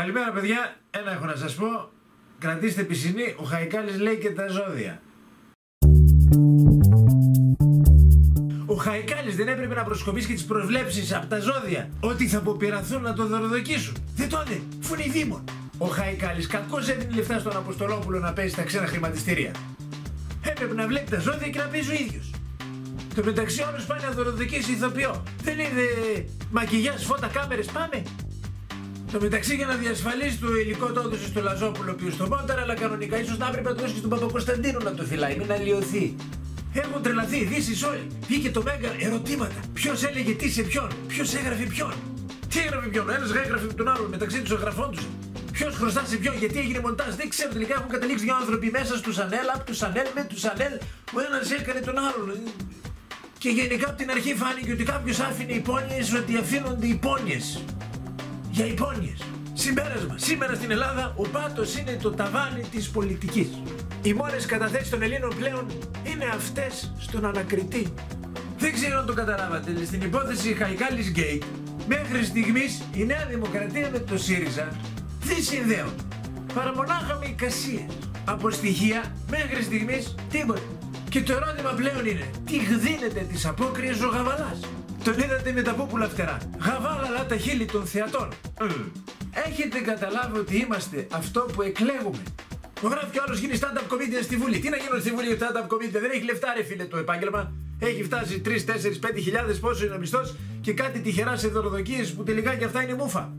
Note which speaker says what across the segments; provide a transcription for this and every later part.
Speaker 1: Καλημέρα, παιδιά. Ένα έχω να σας πω. Κρατήστε πισινή. Ο Χαϊκάλης λέει και τα ζώδια. Ο Χαϊκάλης δεν έπρεπε να προσκοπήσει και τις προβλέψεις από τα ζώδια ότι θα αποπειραθούν να το δωροδοκίσουν. Δεν το έδε, φου είναι δήμον. Ο Χαϊκάλης κακώς έδινε λεφτά στον Αποστολόπουλο να παίζει στα ξένα χρηματιστήρια. Έπρεπε να βλέπει τα ζώδια και να παίζει ο ίδιος. Το μεταξύ όλους πάει να δωροδοκίσει ηθοποιό. Δεν είναι μακιγιάς, φώτα, κάμερες, πάμε. Το μεταξύ για να διασφαλίσει το υλικό το έδωσε στο Λαζόπουλο που στο Μόνταρα, αλλά κανονικά ίσως να έπρεπε να το δώσει και στον Παπακοσταντίνο να το φυλάει, μην αλλοιωθεί. Έχουν τρελαθεί ειδήσεις όλοι. Βγήκε το Μέγκα ερωτήματα. Ποιος έλεγε τι σε ποιον, ποιος έγραφε ποιον. Τι έγραφε ποιον, ο ένας έγραφε τον άλλον μεταξύ τους εγγραφών τους. Ποιος χρωστά σε ποιον, γιατί έγινε μοντάζ. Δεν ξέρω τελικά έχουν καταλήξει δύο άνθρωποι μέσα στους Ανέλ, από τους Ανέλ, με τους Ανέλ. Ο ένας έκανε τον άλλον. Και γενικά από την αρχή φάνηκε ότι κάποιος άφηνε υπόνοιες ότι αφήνονται υπόνοιες για υπόνοιες. Συμπέρασμα. Σήμερα στην Ελλάδα ο πάτος είναι το ταβάνι της πολιτικής. Οι μόνες καταθέσεις των Ελλήνων πλέον είναι αυτές στον ανακριτή. Δεν ξέρω αν το καταλάβατε, στην υπόθεση Χαϊκάλης Γκέι, μέχρι στιγμής η Νέα Δημοκρατία με το ΣΥΡΙΖΑ δεν συνδέουν. Παρά μονάχα με εικασίες. Από στοιχεία μέχρι στιγμής τίποτα. Και το ερώτημα πλέον είναι, τι γδίνεται τις απόκριες ο Γαβαλάς; Τον είδατε με τα πούπουλα φτερά. Γαβάλαλα τα χείλη των θεατών. Έχετε καταλάβει ότι είμαστε αυτό που εκλέγουμε. Μου γράφει κι άλλος γίνει stand-up comedian στη Βουλή. Τι να γίνω στη Βουλή stand-up comedian, δεν έχει λεφτά, ρε φίλε το επάγγελμα. Έχει φτάσει 3, 4, 5 χιλιάδες πόσο είναι ο μισθός και κάτι τυχερά σε δωροδοκίες που τελικά και αυτά είναι μούφα.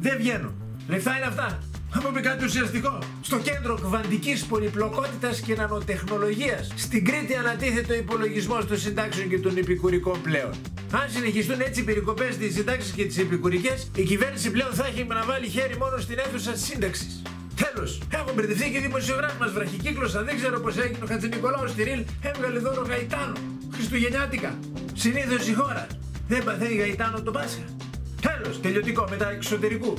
Speaker 1: Δεν βγαίνω. Λεφτά είναι αυτά. Θα πούμε κάτι ουσιαστικό. Στο κέντρο κβαντικής πολυπλοκότητας και νανοτεχνολογίας. Στην Κρήτη ανατίθεται ο υπολογισμός των συντάξεων και των επικουρικών πλέον. Αν συνεχιστούν έτσι οι περικοπές στις συντάξεις και τις επικουρικές, η κυβέρνηση πλέον θα έχει να βάλει χέρι μόνο στην αίθουσα σύνταξης. Τέλος, έχουν μπερδευτεί και οι δημοσιογράφοι μας βραχικύκλωσαν. Δεν ξέρω πώς έγινε ο Χατζη Νικολάου στη Ριλ, έβγαλε δώρο Γαϊτάνο. Χριστουγεννιάτικα. Συνήθως η χώρα δεν παθαίνει Γαϊτάνο το Πάσχα. Τέλος, τελειωτικό μετά εξωτερικού.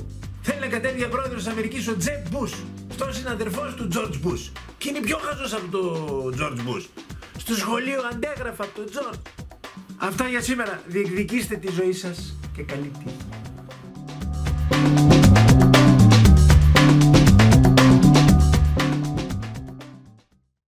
Speaker 1: Θέλει να κατέβει για πρόεδρος της Αμερικής ο Τζεπ Μπούς. Αυτό είναι αδερφό του Τζορτζ Μπούς. Και είναι πιο χαζός από τον Τζορτζ Μπούς. Στο σχολείο αντέγραφα από τον Τζορτζ. Αυτά για σήμερα. Διεκδικήστε τη ζωή σας και καλή τύχη.